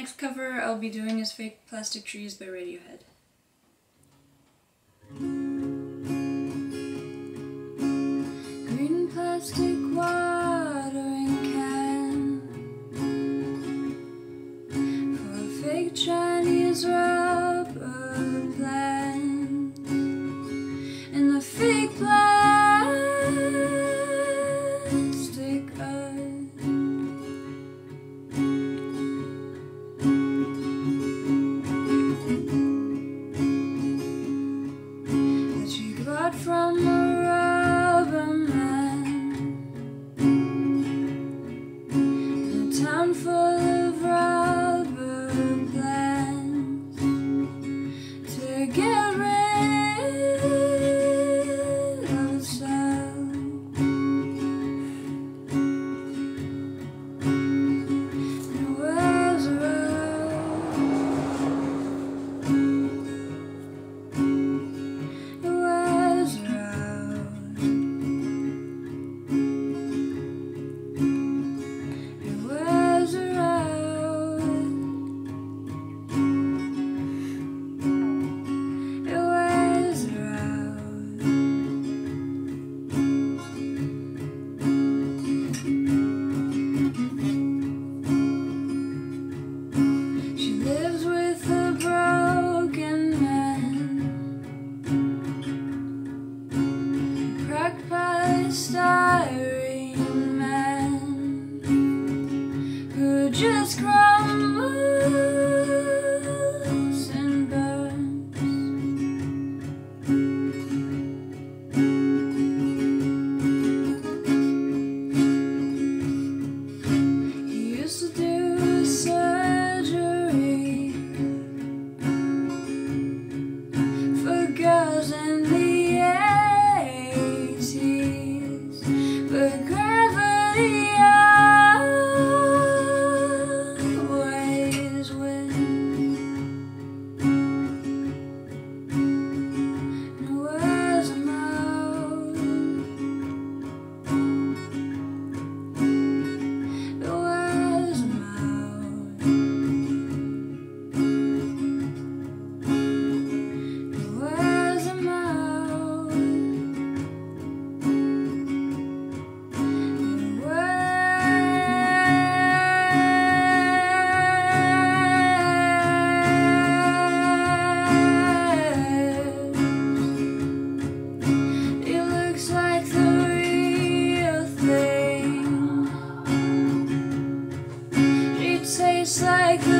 next cover I'll be doing is Fake Plastic Trees by Radiohead. just crumble. like